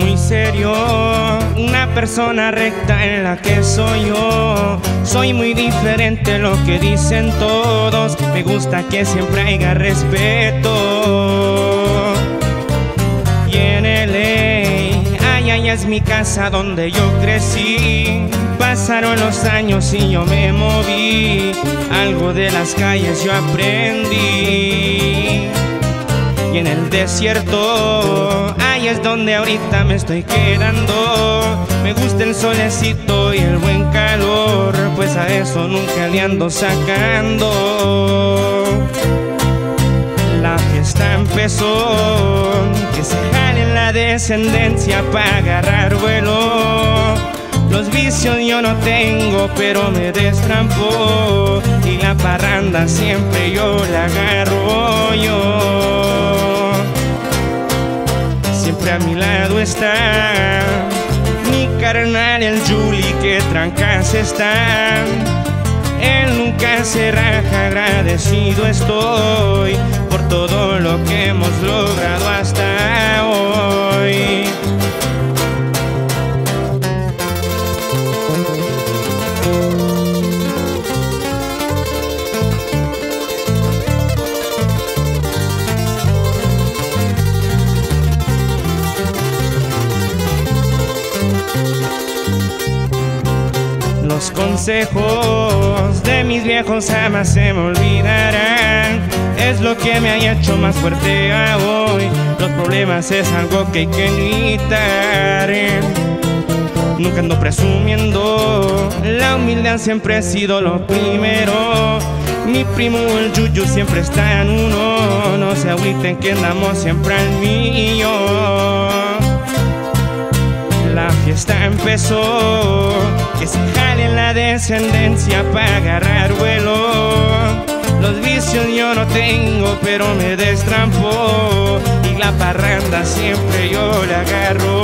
Muy serio una persona recta en la que soy yo. Soy muy diferente lo que dicen todos, me gusta que siempre haya respeto. Y en ley, ay, ay, es mi casa donde yo crecí. Pasaron los años y yo me moví, algo de las calles yo aprendí. Y en el desierto, es donde ahorita me estoy quedando. Me gusta el solecito y el buen calor, pues a eso nunca le ando sacando. La fiesta empezó, que se jale la descendencia para agarrar vuelo. Los vicios yo no tengo, pero me destrampo. Y la parranda siempre yo la agarro yo. Siempre a mi lado está mi carnal, el Juli, que trancas está. Él nunca se raja, agradecido estoy por todo lo que hemos logrado Los consejos de mis viejos jamás se me olvidarán. Es lo que me ha hecho más fuerte a hoy. Los problemas es algo que hay que evitar. Nunca ando presumiendo, la humildad siempre ha sido lo primero. Mi primo el Yuyu siempre está en uno, no se agüiten que andamos siempre al mío. La fiesta empezó, que se jale la descendencia para agarrar vuelo. Los vicios yo no tengo, pero me destrampo. Y la parranda siempre yo la agarro.